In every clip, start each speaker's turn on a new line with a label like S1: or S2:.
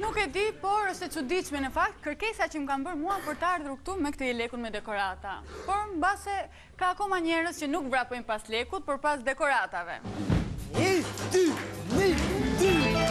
S1: Nuk e di, por është e çuditshme në fakt, kërkesa që më kanë bërë mua për të ardhur këtu me këtë jelekun me dekorata. Por mbase ka akoma njerëz që nuk vrapojnë pas lekut, por pas dekoratave.
S2: Një, dy, një, dy, një.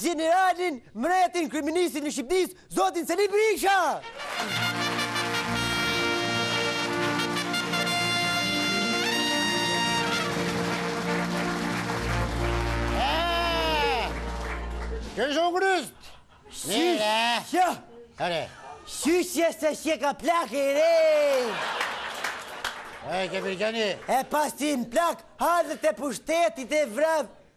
S2: Gjeneralin, mbretin, kryeministrin e Shqipnisë, zotin Sali Berisha! Qysh u ngryse? Qysh? Qysh? Qysh? Qysh që se
S3: që ka plakë i rejë? E,
S2: ke
S3: mirë gjeni?
S2: E pas
S3: ti në
S2: plakë, hallet
S3: e pushtetit e vrëvë,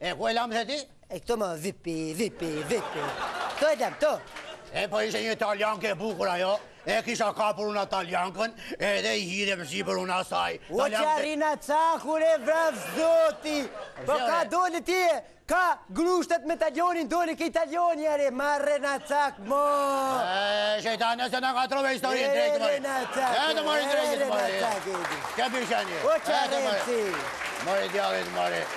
S3: E ku e lamë dhe ti?
S2: E këto më vipi, vipi, vipi. Këto e lamë, këto.
S3: E po ishte një taljanke e bukur ajo, e kisha kapur unë taljankën, edhe i hipa më sipër unë asaj.
S2: O që arrina qa kur e vraftë zoti, po ka doli ti e, ka grushtet me taljonin, doli ke taljoni are, more rrenacak mo.
S3: E, shejtan, nëse në ka trove
S2: historie,
S3: e dreqi të mori. E të mori dreqi të
S2: mori. Ke bishani.
S3: O që
S2: arrinë si.
S3: Mori
S2: djalli
S3: t'mori.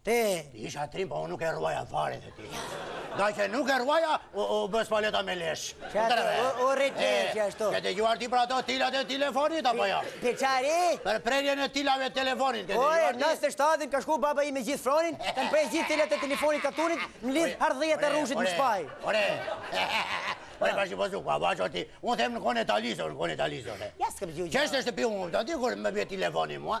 S2: Ti
S3: isha trim, po unë nuk e rruaja fare dhe ti. Nga që nuk e rruaja, u bësë paleta me lesh.
S2: Që atë u rritë që ashtu.
S3: Ke dëgjuar ti pra ato telat e telefonit, apo jo?
S2: Për çarë?
S3: Për prerjen e telave telefonit. Oje, nësë
S2: të shtadin, ka shku baba i me gjithë fronin,
S3: të në pre gjithë telat e telefonit të tunit, me lidhë hardhijat e rrushit në shpi. Ore, Ore,
S2: pa
S3: shih po s'u, pa
S2: baqo ti,
S3: unë
S2: them në kohën e
S3: Italisë, në
S2: kohën
S3: e Italisë, ore.
S2: Ja
S3: s'këm
S2: gjugjë. Qështë
S3: është të
S2: pi unë, të
S3: ti kur më vjetë telefoni mua,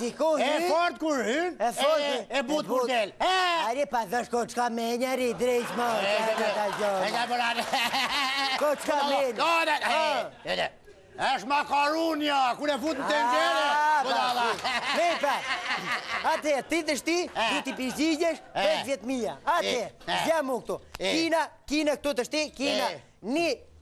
S3: E fort kur hyn,
S2: e
S3: butë kur del.
S2: Ari pa dhe shko qka menja, ari drejt më.
S3: E
S2: ka
S3: për anë.
S2: Ku
S3: t'shkon mendja. Është makarona, kur e fut në tenxhere. Budala.
S2: Me i pa. Atë, ti
S3: tashti,
S2: do t'i përgjigjesh, pyetjes time. Ate, zja mu këtu. Kina, kina këtu tashti, kina. Ni,